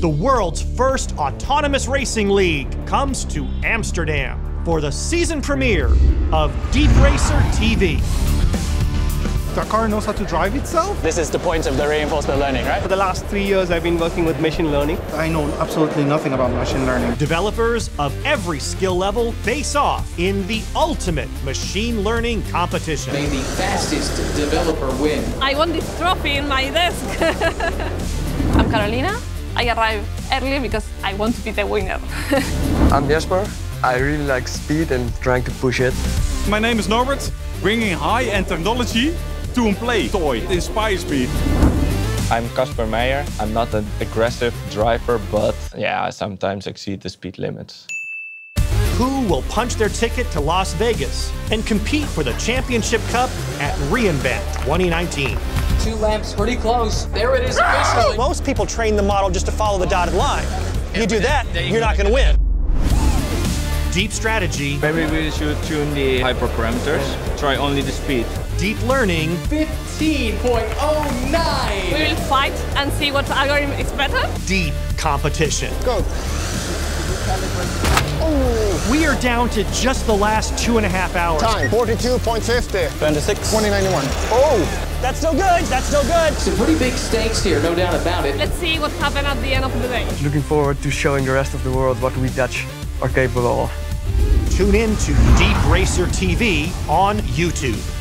The world's first autonomous racing league comes to Amsterdam for the season premiere of Deep Racer TV. The car knows how to drive itself? This is the point of the reinforcement learning, right? For the last three years, I've been working with machine learning. I know absolutely nothing about machine learning. Developers of every skill level face off in the ultimate machine learning competition. May the fastest developer win. I want this trophy in my desk. I'm Carolina. I arrive early because I want to be the winner. I'm Jesper. I really like speed and trying to push it. My name is Norbert. Bringing high-end technology to a play toy. It inspires me. I'm Casper Meijer. I'm not an aggressive driver, but yeah, I sometimes exceed the speed limits. Who will punch their ticket to Las Vegas and compete for the Championship Cup at reInvent 2019? Two laps pretty close. There it is officially. Most people train the model just to follow the dotted line. You do that, you're not going to win. Deep strategy. Maybe we should tune the hyperparameters. Try only the speed. Deep learning. 15.09. We will fight and see what algorithm is better. Deep competition. Go. Oh, we are down to just the last two and a half hours. Time, 42.50. 26. 2091. Oh, that's still good. That's still good. Some pretty big stakes here, no doubt about it. Let's see what happens at the end of the day. Looking forward to showing the rest of the world what we Dutch are capable of. Tune in to Deep Racer TV on YouTube.